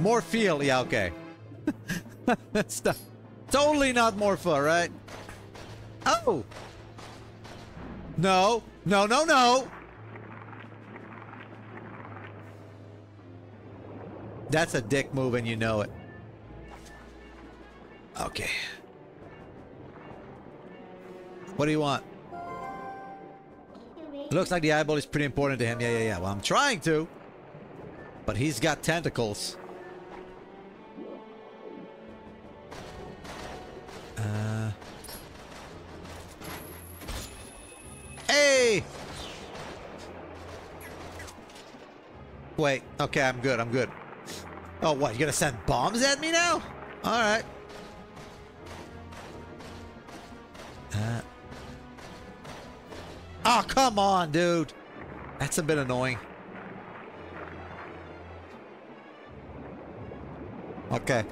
Morpheel. Yeah, okay. That's not, totally not Morpha, right? Oh! No. No, no, no! That's a dick move and you know it. Okay. What do you want? Looks like the eyeball is pretty important to him. Yeah, yeah, yeah. Well, I'm trying to. But he's got tentacles. Wait. Okay, I'm good. I'm good. Oh, what? You gonna send bombs at me now? Alright. Uh. Oh, come on, dude. That's a bit annoying. Okay.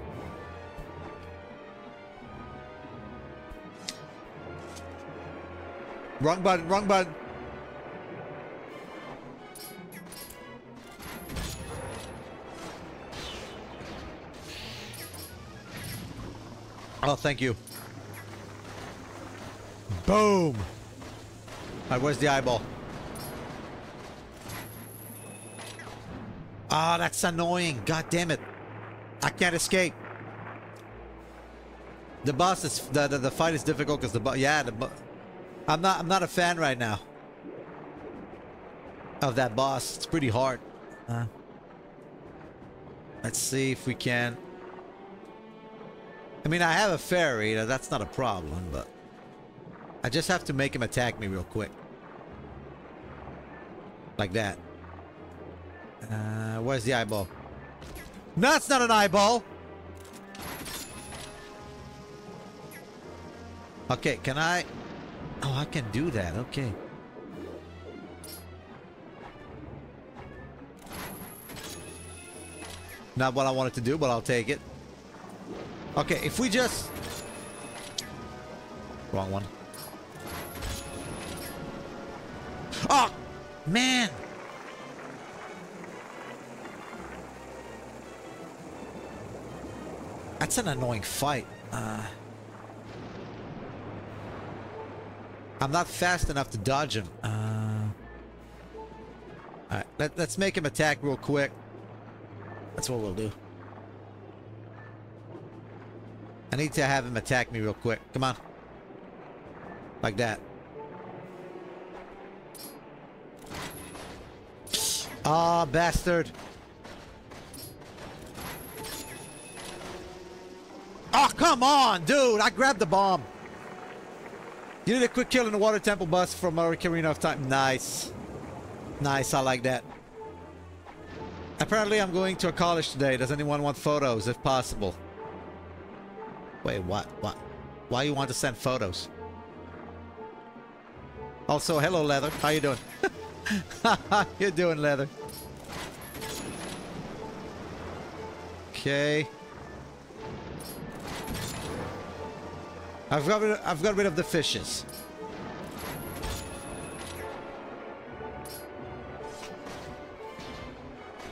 Wrong button, wrong button. Oh, thank you. Boom. Alright, where's the eyeball? Ah, oh, that's annoying. God damn it. I can't escape. The boss is the the, the fight is difficult because the boss. Yeah, the I'm not I'm not a fan right now of that boss. It's pretty hard. Uh, let's see if we can. I mean, I have a fairy. That's not a problem, but I just have to make him attack me real quick, like that. Uh, where's the eyeball? It's not an eyeball. Okay, can I? Oh, I can do that. Okay. Not what I wanted to do, but I'll take it. Okay, if we just... Wrong one. Oh! Man! That's an annoying fight. Uh, I'm not fast enough to dodge him. Uh, Alright, let, let's make him attack real quick. That's what we'll do. I need to have him attack me real quick. Come on. Like that. Ah, oh, bastard. Oh, come on, dude. I grabbed the bomb. You did a quick kill in the water temple bus from our Ocarina of Time. Nice. Nice, I like that. Apparently I'm going to a college today. Does anyone want photos, if possible? Wait, what? What? Why you want to send photos? Also, hello, Leather. How you doing? You doing, Leather? Okay. I've got rid of, I've got rid of the fishes.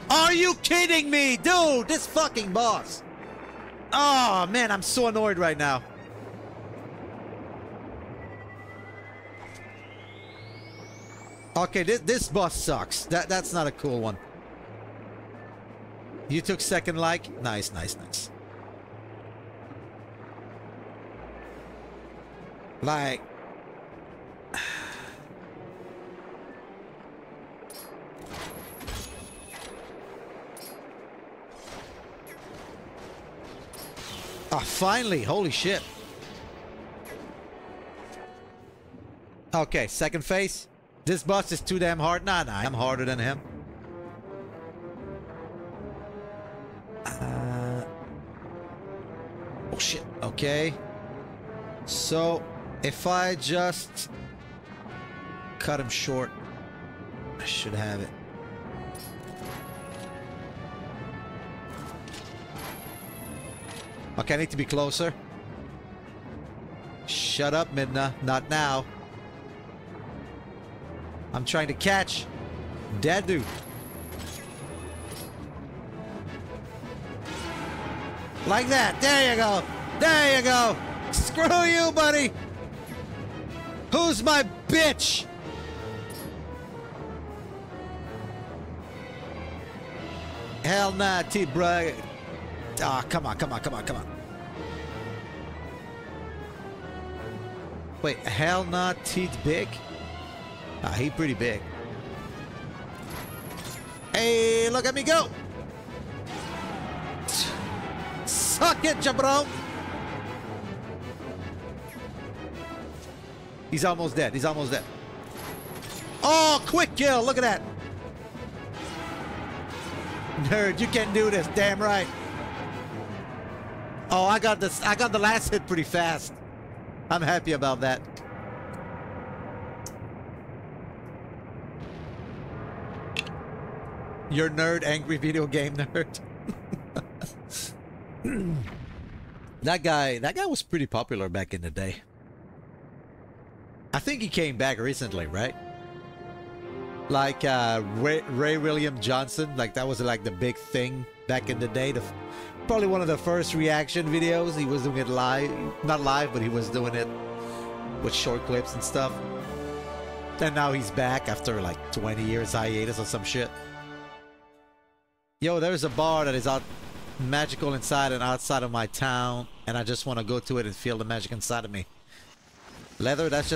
Are you kidding me? Dude, this fucking boss. Oh, man, I'm so annoyed right now. Okay, this, this boss sucks. That That's not a cool one. You took second like? Nice, nice, nice. Like... Ah, finally! Holy shit! Okay, second phase. This boss is too damn hard. Nah, nah, I'm harder than him. Uh, oh shit. Okay. So, if I just cut him short, I should have it. Okay, I need to be closer. Shut up, Midna. Not now. I'm trying to catch. Dead dude. Like that. There you go. There you go. Screw you, buddy. Who's my bitch? Hell nah, T Ah, come on, come on, come on, come on. Wait, hell not teeth big? Ah, he pretty big. Hey, look at me go! Suck it, jabron! He's almost dead. He's almost dead. Oh, quick kill. Look at that. Nerd, you can't do this. Damn right. Oh, I got this. I got the last hit pretty fast. I'm happy about that. You're nerd, angry video game nerd. that guy, that guy was pretty popular back in the day. I think he came back recently, right? Like uh, Ray, Ray William Johnson, like that was like the big thing back in the day. The, probably one of the first reaction videos. He was doing it live, not live, but he was doing it with short clips and stuff. And now he's back after like 20 years hiatus or some shit. Yo, there's a bar that is out magical inside and outside of my town, and I just want to go to it and feel the magic inside of me. Leather, that's just